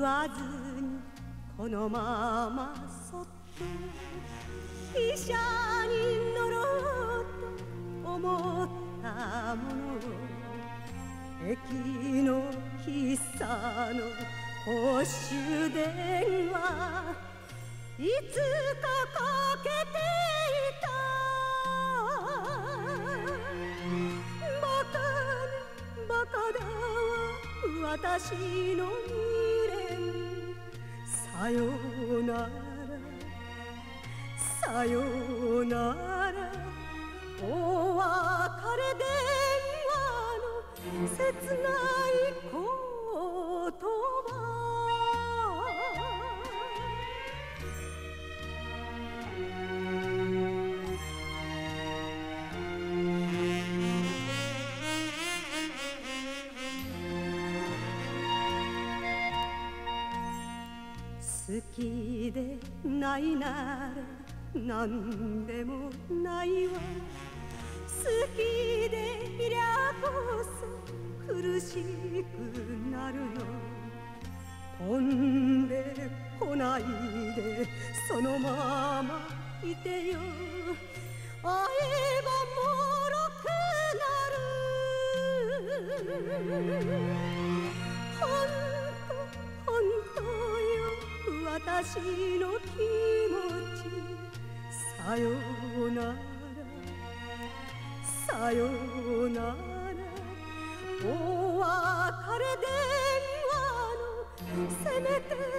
わずにこのままそっと汽車に乗ろうと思ったもの駅の喫茶の公衆電話いつかかけていたバカねバカだわ私のさよなら。さようなら。お別れ電話の切ない好きでないなら何でもないわ。好きでいりゃこそ苦しくなるの飛んでこないでそのままいてよ。会えばもろくなる。私の気持ちさよならさよならお別れ電話のせめて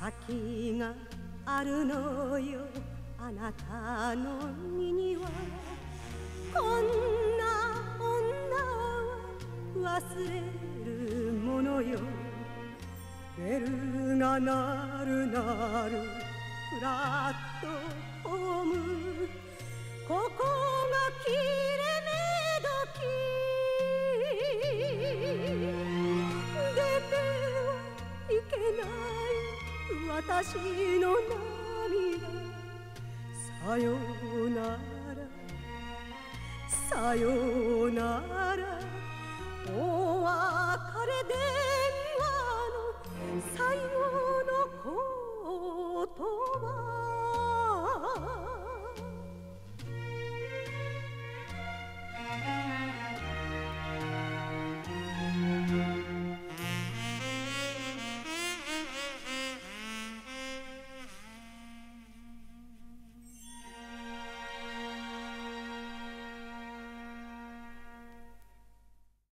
先があるのよあなたの身にはこんな女は忘れるものよベルが鳴る鳴るフラットホームここ私の涙。さよなら。さよなら。お別れで